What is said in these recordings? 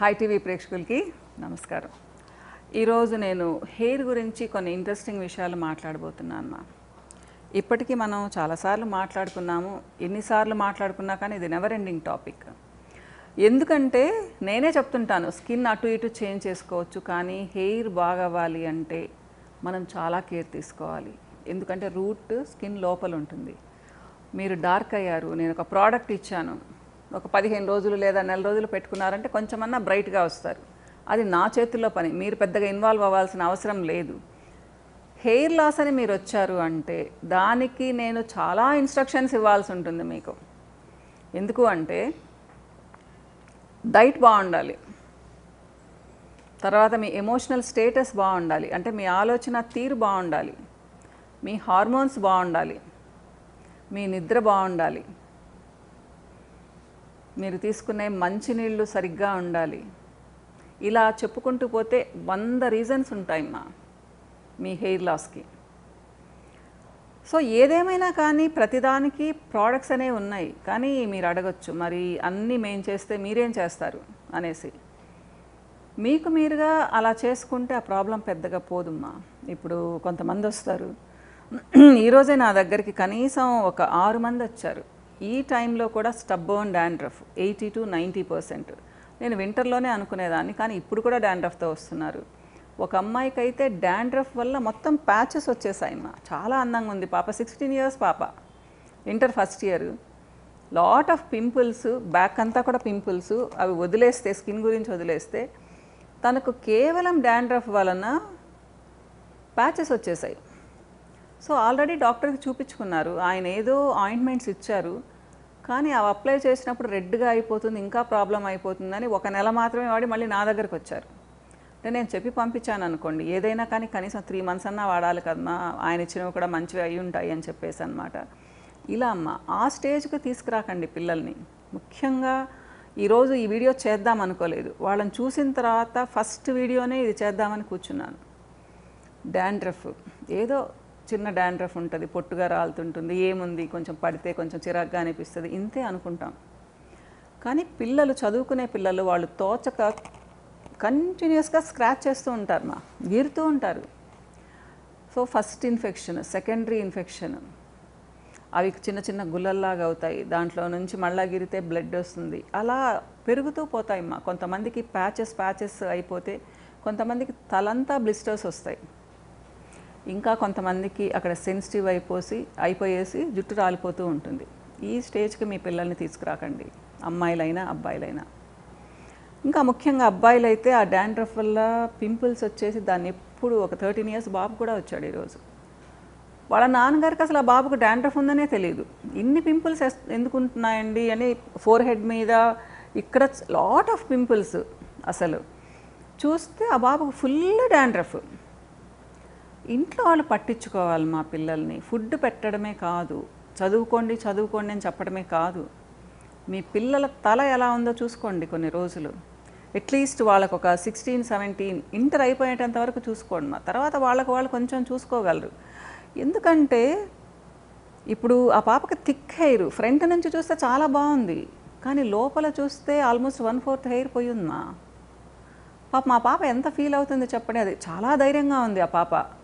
Hi TV ప్రేక్షకులకి నమస్కారం. ఈరోజు నేను హెయిర్ గురించి కొన్ని ఇంట్రెస్టింగ్ విషయాలు మాట్లాడబోతున్నాను మా. ఇప్పటికీ మనం చాలాసార్లు మాట్లాడుకున్నాము ఎన్నిసార్లు మాట్లాడుకున్నా కానీ ఇది నెవర్ ఎండింగ్ టాపిక్ ఎందుకంటే నేనే చెప్తుంటాను స్కిన్ అటు ఇటు చేంజ్ చేసుకోవచ్చు కానీ హెయిర్ బాగవ్వాలి అంటే మనం చాలా కేర్ తీసుకోవాలి. ఎందుకంటే రూట్ స్కిన్ లోపల ఉంటుంది. మీరు డార్క్ అయ్యారు నేను ఒక ప్రోడక్ట్ ఇచ్చాను. ఒక పదిహేను రోజులు లేదా నెల రోజులు పెట్టుకున్నారంటే కొంచెమన్నా బ్రైట్గా వస్తారు. అది నా చేతుల్లో పని. మీరు పెద్దగా ఇన్వాల్వ్ అవ్వాల్సిన అవసరం లేదు. హెయిర్ లాస్ అని మీరు వచ్చారు అంటే దానికి నేను చాలా ఇన్స్ట్రక్షన్స్ ఇవ్వాల్సి ఉంటుంది మీకు. ఎందుకు అంటే డైట్ బాగుండాలి. తర్వాత మీ ఎమోషనల్ స్టేటస్ బాగుండాలి. అంటే మీ ఆలోచన తీరు బాగుండాలి. మీ హార్మోన్స్ బాగుండాలి. మీ నిద్ర బాగుండాలి. మీరు తీసుకునే మంచినీళ్ళు సరిగ్గా ఉండాలి. ఇలా చెప్పుకుంటూ పోతే వంద రీజన్స్ ఉంటాయమ్మా మీ హెయిర్ లాస్కి సో ఏదేమైనా కానీ ప్రతిదానికి ప్రోడక్ట్స్ అనేవి ఉన్నాయి. కానీ మీరు అడగచ్చు మరి అన్నీ మేం చేస్తే మీరేం చేస్తారు అనేసి. మీకు మీరుగా అలా చేసుకుంటే ఆ ప్రాబ్లం పెద్దగా పోదుమ్మా. ఇప్పుడు కొంతమంది వస్తారు. ఈరోజే నా దగ్గరికి కనీసం ఒక ఆరు మంది వచ్చారు. ఈ టైంలో కూడా stubborn dandruff eighty to ninety percent. నేను వింటర్లోనే అనుకునేదాన్ని కానీ ఇప్పుడు కూడా డాండ్రఫ్తో వస్తున్నారు. ఒక అమ్మాయికి అయితే డాండ్రఫ్ వల్ల మొత్తం ప్యాచెస్ వచ్చేసాయమ్మా చాలా అందంగా ఉంది పాప. సిక్స్టీన్ ఇయర్స్ పాప. Inter first year. Lot of pimples back అంతా కూడా పింపుల్స్ అవి వదిలేస్తే స్కిన్ గురించి వదిలేస్తే తనకు కేవలం డాండ్రఫ్ వలన ప్యాచెస్ వచ్చేసాయి. సో ఆల్రెడీ డాక్టర్కి చూపించుకున్నారు. ఆయన ఏదో ఆయింట్మెంట్స్ ఇచ్చారు. కానీ అవి అప్లై చేసినప్పుడు రెడ్గా అయిపోతుంది ఇంకా ప్రాబ్లం అయిపోతుందని ఒక నెల మాత్రమే వాడి మళ్ళీ నా దగ్గరకు వచ్చారు. అంటే నేను చెప్పి పంపించాను అనుకోండి. ఏదైనా కానీ కనీసం త్రీ మంత్స్ అన్నా వాడాలి కదమ్మా ఆయన ఇచ్చినవి కూడా మంచివి అయి ఉంటాయి అని చెప్పేసి అనమాట ఇలా అమ్మ ఆ స్టేజ్కి తీసుకురాకండి పిల్లల్ని. ముఖ్యంగా ఈరోజు ఈ వీడియో చేద్దాం అనుకోలేదు. వాళ్ళని చూసిన తర్వాత ఫస్ట్ వీడియోనే ఇది చేద్దామని కూర్చున్నాను. డాండ్రఫ్. ఏదో చిన్న డాండ్రఫ్ ఉంటుంది పొట్టుగా రాలుతుంటుంది ఏముంది కొంచెం పడితే కొంచెం చిరాగ్గా అనిపిస్తుంది ఇంతే అనుకుంటాం. కానీ పిల్లలు చదువుకునే పిల్లలు వాళ్ళు తోచక కంటిన్యూస్గా స్క్రాచ్ చేస్తూ ఉంటారు మా గీరుతూ ఉంటారు. So first infection secondary infection అవి చిన్న చిన్న గుల్లల్లాగా అవుతాయి దాంట్లో నుంచి మళ్ళా గిరితే బ్లడ్ వస్తుంది. అలా పెరుగుతూ పోతాయి మా కొంతమందికి ప్యాచెస్ ప్యాచెస్ అయిపోతే కొంతమందికి తలంతా బ్లిస్టర్స్ వస్తాయి. ఇంకా కొంతమందికి అక్కడ సెన్సిటివ్ అయిపోసి అయిపోయేసి జుట్టు రాలిపోతూ ఉంటుంది. ఈ స్టేజ్కి మీ పిల్లల్ని తీసుకురాకండి. అమ్మాయిలైనా అబ్బాయిలైనా. ఇంకా ముఖ్యంగా అబ్బాయిలైతే ఆ డాండ్రఫ్ వల్ల పింపుల్స్ వచ్చేసి దాన్ని ఎప్పుడు ఒక థర్టీన్ ఇయర్స్ బాబు కూడా వచ్చాడు ఈరోజు వాళ్ళ నాన్నగారికి అసలు ఆ బాబుకు డాండ్రఫ్ ఉందనే తెలియదు ఇన్ని పింపుల్స్ ఎందుకు ఉంటున్నాయండి అని ఫోర్ హెడ్ మీద ఇక్కడ లాట్ ఆఫ్ పింపుల్స్ అసలు. చూస్తే ఆ బాబుకు ఫుల్ డాండ్రఫ్ ఇంట్లో వాళ్ళు పట్టించుకోవాలి మా పిల్లల్ని. ఫుడ్ పెట్టడమే కాదు. చదువుకోండి చదువుకోండి అని చెప్పడమే కాదు. మీ పిల్లల తల ఎలా ఉందో చూసుకోండి కొన్ని రోజులు. అట్లీస్ట్ వాళ్ళకు ఒక సిక్స్టీన్ సెవెంటీన్ ఇంటర్ అయిపోయేటంత వరకు చూసుకోండి. మా తర్వాత వాళ్ళకు వాళ్ళు కొంచెం చూసుకోగలరు. ఎందుకంటే ఇప్పుడు ఆ పాపకి థిక్ హెయిర్ ఫ్రంట్ నుంచి చూస్తే చాలా బాగుంది. కానీ లోపల చూస్తే ఆల్మోస్ట్ వన్ ఫోర్త్ హెయిర్ పోయి ఉందమ్మా పాప మా పాప ఎంత ఫీల్ అవుతుంది చెప్పండి. అది చాలా ధైర్యంగా ఉంది ఆ పాప.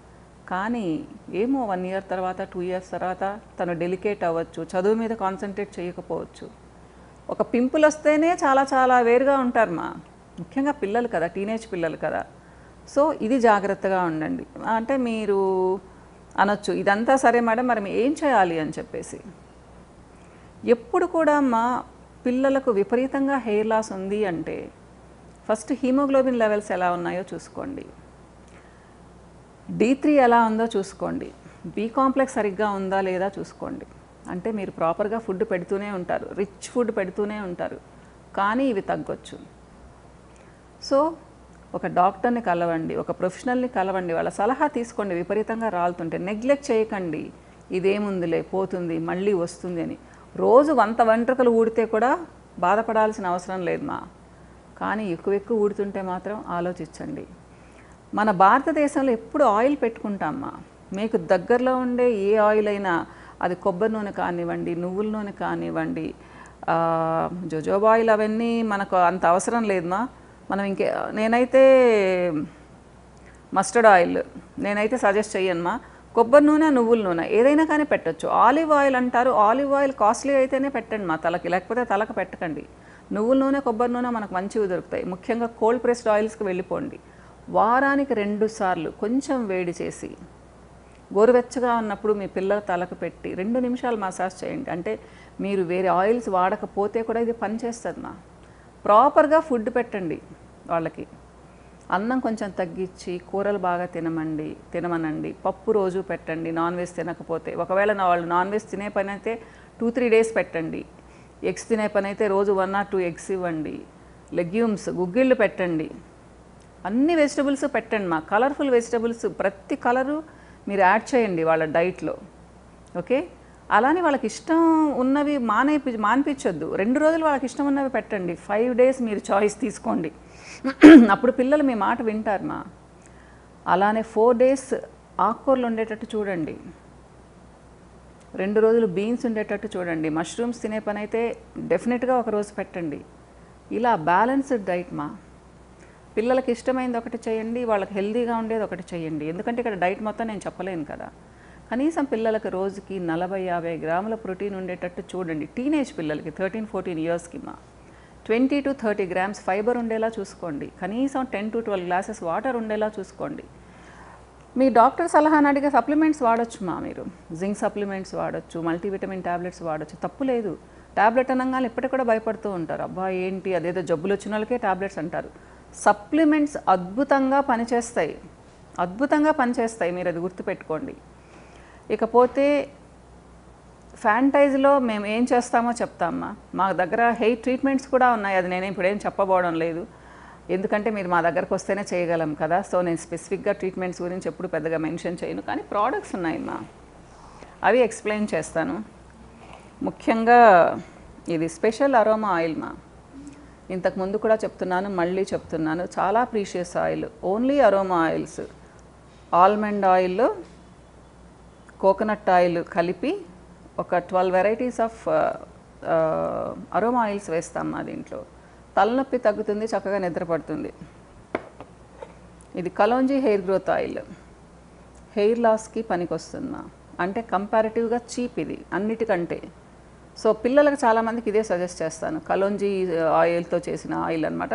కానీ ఏమో వన్ ఇయర్ తర్వాత టూ ఇయర్స్ తర్వాత తను డెలికేట్ అవ్వచ్చు చదువు మీద కాన్సన్ట్రేట్ చేయకపోవచ్చు. ఒక పింపుల్ వస్తేనే చాలా చాలా వేరుగా ఉంటారు మా. ముఖ్యంగా పిల్లలు కదా టీనేజ్ పిల్లలు కదా. సో ఇది జాగ్రత్తగా ఉండండి. అంటే మీరు అనొచ్చు ఇదంతా సరే మేడం మరి ఏం చేయాలి? అని చెప్పేసి. ఎప్పుడు కూడా మా పిల్లలకు విపరీతంగా హెయిర్ లాస్ ఉంది అంటే ఫస్ట్ హీమోగ్లోబిన్ లెవెల్స్ ఎలా ఉన్నాయో చూసుకోండి. డి త్రీ ఎలా ఉందో చూసుకోండి. బి కాంప్లెక్స్ సరిగ్గా ఉందా లేదా చూసుకోండి. అంటే మీరు ప్రాపర్గా ఫుడ్ పెడుతూనే ఉంటారు. రిచ్ ఫుడ్ పెడుతూనే ఉంటారు. కానీ ఇవి తగ్గొచ్చు. సో ఒక డాక్టర్ని కలవండి. ఒక ప్రొఫెషనల్ని కలవండి. వాళ్ళ సలహా తీసుకోండి. విపరీతంగా రాలుతుంటే నెగ్లెక్ట్ చేయకండి. ఇదేముందిలే పోతుంది మళ్ళీ వస్తుంది అని. రోజు వంత వెంట్రుకలు ఊడితే కూడా బాధపడాల్సిన అవసరం లేదు మా. కానీ ఎక్కువ ఎక్కువ ఊడుతుంటే మాత్రం ఆలోచించండి. మన భారతదేశంలో ఎప్పుడు ఆయిల్ పెట్టుకుంటామా? మీకు దగ్గరలో ఉండే ఏ ఆయిల్ అయినా అది కొబ్బరి నూనె కానివ్వండి నువ్వుల నూనె కానివ్వండి జోజోబా ఆయిల్ అవన్నీ మనకు అంత అవసరం లేదమ్మా మనం ఇంకే నేనైతే మస్టర్డ్ ఆయిల్ నేనైతే సజెస్ట్ చెయ్యనుమా? కొబ్బరి నూనె నువ్వుల నూనె ఏదైనా కానీ పెట్టొచ్చు. ఆలివ్ ఆయిల్ అంటారు. ఆలివ్ ఆయిల్ కాస్ట్లీ అయితేనే పెట్టండి మా తలకి లేకపోతే తలకు పెట్టకండి. నువ్వుల నూనె కొబ్బరి నూనె మనకు మంచివి దొరుకుతాయి. ముఖ్యంగా కోల్డ్ ప్రెస్డ్ ఆయిల్స్కి వెళ్ళిపోండి. వారానికి రెండు సార్లు కొంచెం వేడి చేసి గోరువెచ్చగా ఉన్నప్పుడు మీ పిల్లల తలకు పెట్టి రెండు నిమిషాలు మసాజ్ చేయండి. అంటే మీరు వేరే ఆయిల్స్ వాడకపోతే కూడా ఇది పనిచేస్తుంది మా. ప్రాపర్గా ఫుడ్ పెట్టండి వాళ్ళకి. అన్నం కొంచెం తగ్గించి కూరలు బాగా తినమండి తినమనండి. పప్పు రోజు పెట్టండి నాన్ వెజ్ తినకపోతే. ఒకవేళ నా వాళ్ళు నాన్ వెజ్ తినే పని అయితే టూ త్రీ డేస్ పెట్టండి. ఎగ్స్ తినే పని అయితే రోజు వన్ ఆర్ టూ ఎగ్స్ ఇవ్వండి. లెగ్యూమ్స్ గుగ్గిళ్ళు పెట్టండి. అన్ని వెజిటబుల్స్ పెట్టండి మా. కలర్ఫుల్ వెజిటబుల్స్ ప్రతి కలరు మీరు యాడ్ చేయండి వాళ్ళ డైట్లో ఓకే అలానే వాళ్ళకి ఇష్టం ఉన్నవి మానే మానిపించొద్దు. రెండు రోజులు వాళ్ళకి ఇష్టం ఉన్నవి పెట్టండి. ఫైవ్ డేస్ మీరు చాయిస్ తీసుకోండి. అప్పుడు పిల్లలు మీ మాట వింటారు మా. అలానే ఫోర్ డేస్ ఆకుకూరలు ఉండేటట్టు చూడండి. రెండు రోజులు బీన్స్ ఉండేటట్టు చూడండి. మష్రూమ్స్ తినే పని అయితే డెఫినెట్గా ఒక రోజు పెట్టండి. ఇలా బ్యాలెన్స్డ్ డైట్ మా. పిల్లలకి ఇష్టమైంది ఒకటి చేయండి వాళ్ళకి హెల్తీగా ఉండేది ఒకటి చేయండి. ఎందుకంటే ఇక్కడ డైట్ మొత్తం నేను చెప్పలేను కదా. కనీసం పిల్లలకి రోజుకి నలభై యాభై గ్రాముల ప్రోటీన్ ఉండేటట్టు చూడండి. టీనేజ్ పిల్లలకి థర్టీన్ ఫోర్టీన్ ఇయర్స్కి మా. Twenty to thirty grams fibre ఉండేలా చూసుకోండి. కనీసం ten to twelve glasses water ఉండేలా చూసుకోండి. మీ డాక్టర్ సలహాని అడిగే సప్లిమెంట్స్ వాడచ్చు మా మీరు. జింక్ సప్లిమెంట్స్ వాడొచ్చు మల్టీవిటమిన్ టాబ్లెట్స్ వాడొచ్చు. తప్పు లేదు. టాబ్లెట్ అనగానే ఇప్పటికి కూడా భయపడుతూ ఉంటారు. అబ్బా ఏంటి? అదేదో జబ్బులు వచ్చిన వాళ్ళకే టాబ్లెట్స్ అంటారు. సప్లిమెంట్స్ అద్భుతంగా పనిచేస్తాయి. అద్భుతంగా పనిచేస్తాయి. మీరు అది గుర్తుపెట్టుకోండి. ఇకపోతే ఫ్యాంటైజ్లో మేము ఏం చేస్తామో చెప్తామా మా దగ్గర హెయిర్ ట్రీట్మెంట్స్ కూడా ఉన్నాయి. అది నేను ఇప్పుడేం చెప్పబోవడం లేదు. ఎందుకంటే మీరు మా దగ్గరకు వస్తేనే చేయగలం కదా. సో నేను స్పెసిఫిక్గా ట్రీట్మెంట్స్ గురించి ఎప్పుడు పెద్దగా మెన్షన్ చేయను. కానీ ప్రోడక్ట్స్ ఉన్నాయి అవి ఎక్స్ప్లెయిన్ చేస్తాను. ముఖ్యంగా ఇది స్పెషల్ అరోమా ఆయిల్ మా. ఇంతకు ముందు కూడా చెప్తున్నాను మళ్ళీ చెప్తున్నాను. చాలా precious oil only aroma oils. Almond oil coconut oil కలిపి ఒక twelve varieties of aroma oils వేస్తాం మా దీంట్లో. తలనొప్పి తగ్గుతుంది చక్కగా నిద్రపడుతుంది. ఇది kalonji hair growth oil. Hair లాస్కి పనికొస్తుందా? అంటే కంపారిటివ్గా చీప్ ఇది అన్నిటికంటే. సో పిల్లలకు చాలామందికి ఇదే సజెస్ట్ చేస్తాను. కలోంజీ ఆయిల్తో చేసిన ఆయిల్ అనమాట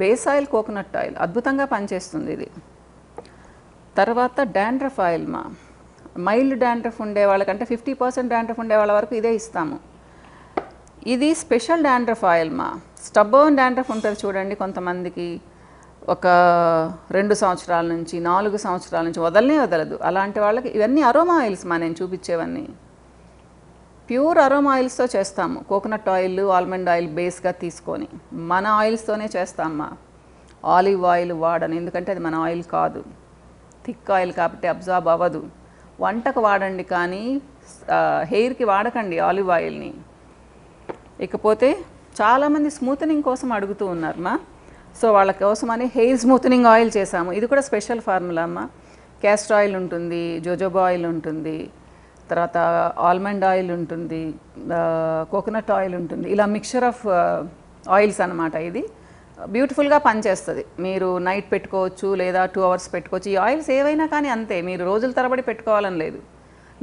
బేస్ ఆయిల్ కోకోనట్ ఆయిల్ అద్భుతంగా పనిచేస్తుంది ఇది. తర్వాత డాండ్రఫ్ ఆయిల్ మా. మైల్డ్ డాండ్రఫ్ ఉండే వాళ్ళకంటే ఫిఫ్టీ పర్సెంట్ డాండ్రఫ్ ఉండే వాళ్ళ వరకు ఇదే ఇస్తాము. ఇది స్పెషల్ డాండ్రఫ్ ఆయిల్ మా. స్టబ్బర్న్ డాండ్రఫ్ ఉంటుంది చూడండి కొంతమందికి. ఒక రెండు సంవత్సరాల నుంచి నాలుగు సంవత్సరాల నుంచి వదలనే వదలదు. అలాంటి వాళ్ళకి ఇవన్నీ అరోమా ఆయిల్స్ మా నేను చూపించేవన్నీ. ప్యూర్ అరమ్ ఆయిల్స్తో చేస్తాము. కోకోనట్ ఆయిల్ ఆల్మండ్ ఆయిల్ బేస్గా తీసుకొని మన ఆయిల్స్తోనే చేస్తామా ఆలివ్ ఆయిల్ వాడను ఎందుకంటే అది మన ఆయిల్ కాదు. థిక్ ఆయిల్ కాబట్టి అబ్జార్బ్ అవ్వదు. వంటకు వాడండి కానీ హెయిర్కి వాడకండి ఆలివ్ ఆయిల్ని. ఇకపోతే చాలామంది స్మూతనింగ్ కోసం అడుగుతూ ఉన్నారు మా సో వాళ్ళ కోసమని హెయిర్ స్మూతనింగ్ ఆయిల్ చేసాము ఇది కూడా స్పెషల్ ఫార్ములా అమ్మ. క్యాస్టర్ ఆయిల్ ఉంటుంది జోజోబా ఆయిల్ ఉంటుంది. తర్వాత ఆల్మండ్ ఆయిల్ ఉంటుంది కోకోనట్ ఆయిల్ ఉంటుంది ఇలా మిక్చర్ ఆఫ్ ఆయిల్స్ అనమాట ఇది. బ్యూటిఫుల్గా పనిచేస్తుంది. మీరు నైట్ పెట్టుకోవచ్చు లేదా టూ అవర్స్ పెట్టుకోవచ్చు. ఈ ఆయిల్స్ ఏవైనా కానీ అంతే మీరు రోజుల తరబడి పెట్టుకోవాలని లేదు.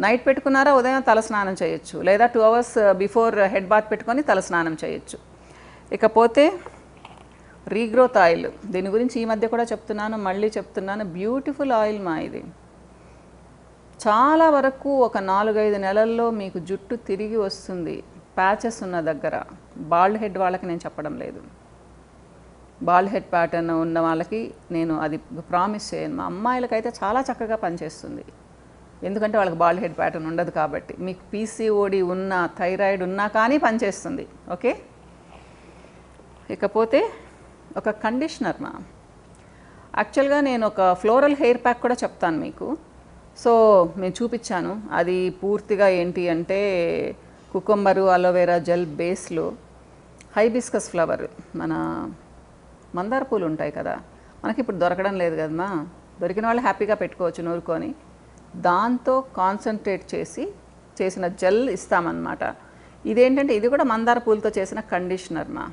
నైట్ పెట్టుకున్నారా ఉదయం తల స్నానం చేయొచ్చు లేదా two hours before head bath పెట్టుకొని తల స్నానం చేయొచ్చు. ఇకపోతే రీగ్రోత్ ఆయిల్ దీని గురించి ఈ మధ్య కూడా చెప్తున్నాను మళ్ళీ చెప్తున్నాను. బ్యూటిఫుల్ ఆయిల్ మా ఇది. చాలా వరకు ఒక నాలుగైదు నెలల్లో మీకు జుట్టు తిరిగి వస్తుంది. ప్యాచెస్ ఉన్న దగ్గర. బాల్డ్ హెడ్ వాళ్ళకి నేను చెప్పడం లేదు. బాల్డ్ హెడ్ ప్యాటర్న్ ఉన్న వాళ్ళకి నేను అది ప్రామిస్ చేయను. మా అమ్మాయిలకైతే చాలా చక్కగా పనిచేస్తుంది. ఎందుకంటే వాళ్ళకి బాల్డ్ హెడ్ ప్యాటర్న్ ఉండదు కాబట్టి. మీకు పీసీఓడి ఉన్న థైరాయిడ్ ఉన్నా కానీ పనిచేస్తుంది. ఓకే ఇకపోతే ఒక కండిషనర్ మా. యాక్చువల్గా నేను ఒక ఫ్లోరల్ హెయిర్ ప్యాక్ కూడా చెప్తాను మీకు. సో నేను చూపించాను అది పూర్తిగా ఏంటి అంటే కుకుంబరు అలోవెరా జెల్ బేస్లో హైబిస్కస్ ఫ్లవర్ మన మందార పూలు ఉంటాయి కదా. మనకి ఇప్పుడు దొరకడం లేదు కదమ్మా. దొరికిన వాళ్ళు హ్యాపీగా పెట్టుకోవచ్చు నూరుకొని. దాంతో కాన్సన్ట్రేట్ చేసి చేసిన జెల్ ఇస్తామన్నమాట. ఇదేంటంటే ఇది కూడా మందార పూలతో చేసిన కండిషనర్ మా.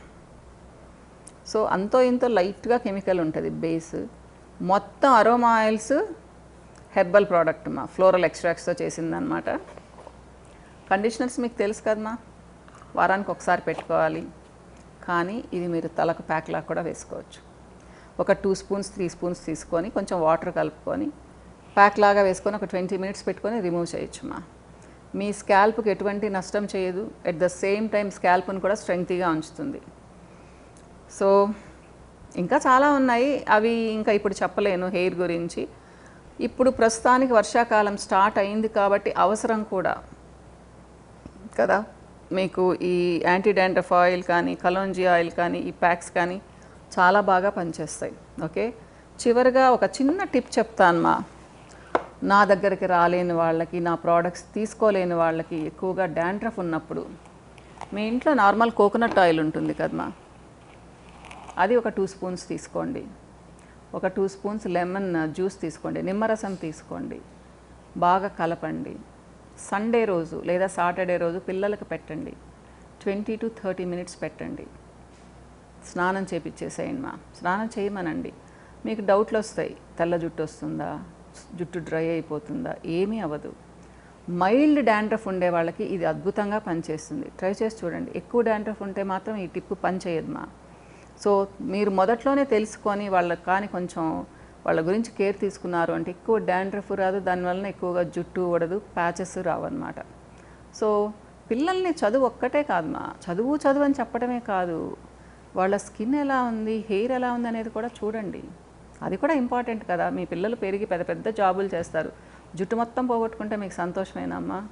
సో అంతో ఇంతో లైట్గా కెమికల్ ఉంటుంది బేస్ మొత్తం అరోమా ఆయిల్స్ హెర్బల్ ప్రోడక్ట్ మా ఫ్లోరల్ ఎక్స్ట్రాక్ట్స్తో చేసిందనమాట కండిషనర్స్ మీకు తెలుసు కదమ్మా వారానికి ఒకసారి పెట్టుకోవాలి. కానీ ఇది మీరు తలకు ప్యాక్లా కూడా వేసుకోవచ్చు. ఒక టూ స్పూన్స్ త్రీ స్పూన్స్ తీసుకొని కొంచెం వాటర్ కలుపుకొని ప్యాక్ లాగా వేసుకొని ఒక ట్వంటీ మినిట్స్ పెట్టుకొని రిమూవ్ చేయొచ్చుమా మీ స్కాల్ప్కి ఎటువంటి నష్టం చేయదు. ఎట్ ద సేమ్ టైం స్కాల్ప్ని కూడా స్ట్రెంగ్తీగా ఉంచుతుంది. సో ఇంకా చాలా ఉన్నాయి. అవి ఇంకా ఇప్పుడు చెప్పలేను హెయిర్ గురించి. ఇప్పుడు ప్రస్తుతానికి వర్షాకాలం స్టార్ట్ అయింది కాబట్టి అవసరం కూడా. కదా? మీకు ఈ యాంటీ డాండ్రఫ్ ఆయిల్ కానీ కలోంజీ ఆయిల్ కానీ ఈ ప్యాక్స్ కానీ చాలా బాగా పనిచేస్తాయి. ఓకే? చివరిగా ఒక చిన్న టిప్ చెప్తాను మా. నా దగ్గరికి రాలేని వాళ్ళకి నా ప్రోడక్ట్స్ తీసుకోలేని వాళ్ళకి ఎక్కువగా డాండ్రఫ్ ఉన్నప్పుడు మీ ఇంట్లో నార్మల్ కోకోనట్ ఆయిల్ ఉంటుంది కదమ్మా. అది ఒక టూ స్పూన్స్ తీసుకోండి. ఒక టూ స్పూన్స్ లెమన్ జ్యూస్ తీసుకోండి నిమ్మరసం తీసుకోండి బాగా కలపండి. సండే రోజు లేదా సాటర్డే రోజు పిల్లలకు పెట్టండి. ట్వంటీ టు థర్టీ మినిట్స్ పెట్టండి. స్నానం చేపించేసేయండి మా. స్నానం చేయమనండి. మీకు డౌట్లు వస్తాయి తెల్ల జుట్టు వస్తుందా జుట్టు డ్రై అయిపోతుందా ఏమీ అవ్వదు. మైల్డ్ డాండ్రఫ్ ఉండే వాళ్ళకి ఇది అద్భుతంగా పనిచేస్తుంది. ట్రై చేసి చూడండి. ఎక్కువ డాండ్రఫ్ ఉంటే మాత్రం ఈ టిప్పు పని చేయదు మా. సో మీరు మొదట్లోనే తెలుసుకొని వాళ్ళకి కానీ కొంచెం వాళ్ళ గురించి కేర్ తీసుకున్నారు అంటే ఎక్కువ డాండ్రఫ్ రాదు దానివలన ఎక్కువగా జుట్టు ఊడదు ప్యాచెస్ రావన్నమాట. సో పిల్లల్ని చదువు ఒక్కటే కాదమ్మా చదువు చదువు అని చెప్పడమే కాదు. వాళ్ళ స్కిన్ ఎలా ఉంది హెయిర్ ఎలా ఉంది అనేది కూడా చూడండి. అది కూడా ఇంపార్టెంట్ కదా. మీ పిల్లలు పెరిగి పెద్ద పెద్ద జాబులు చేస్తారు. జుట్టు మొత్తం పోగొట్టుకుంటే మీకు సంతోషమేనా అమ్మా?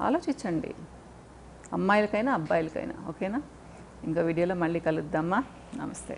ఆలోచించండి. అమ్మాయిలకైనా అబ్బాయిలకైనా ఓకేనా? ఇంకో వీడియోలో మళ్ళీ కలుద్దామా? నమస్తే.